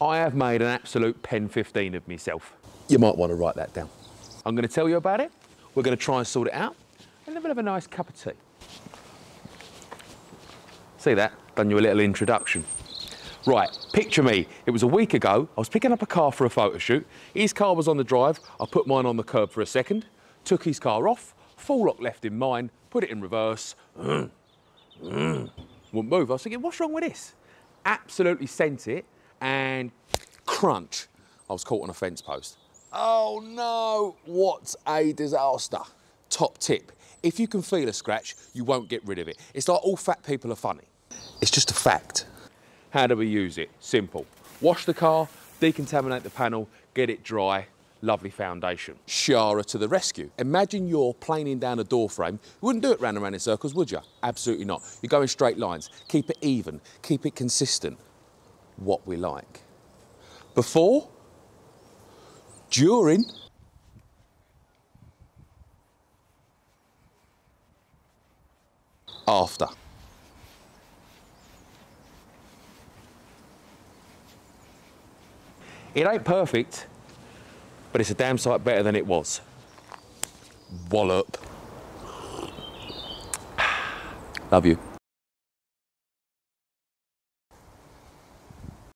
I have made an absolute pen 15 of myself. You might want to write that down. I'm going to tell you about it. We're going to try and sort it out. And then we'll have a nice cup of tea. See that? Done you a little introduction. Right, picture me. It was a week ago. I was picking up a car for a photo shoot. His car was on the drive. I put mine on the curb for a second, took his car off, full lock left in mine, put it in reverse. Mm, mm, wouldn't move. I was thinking, what's wrong with this? Absolutely sent it and crunch. I was caught on a fence post. Oh no, what a disaster. Top tip, if you can feel a scratch, you won't get rid of it. It's like all fat people are funny. It's just a fact. How do we use it? Simple. Wash the car, decontaminate the panel, get it dry, lovely foundation. Skara to the rescue. Imagine you're planing down a door frame. You wouldn't do it round and round in circles, would you? Absolutely not. You go in straight lines. Keep it even, keep it consistent. What we like. Before, during, after. It ain't perfect, but it's a damn sight better than it was. Wallop. Love you.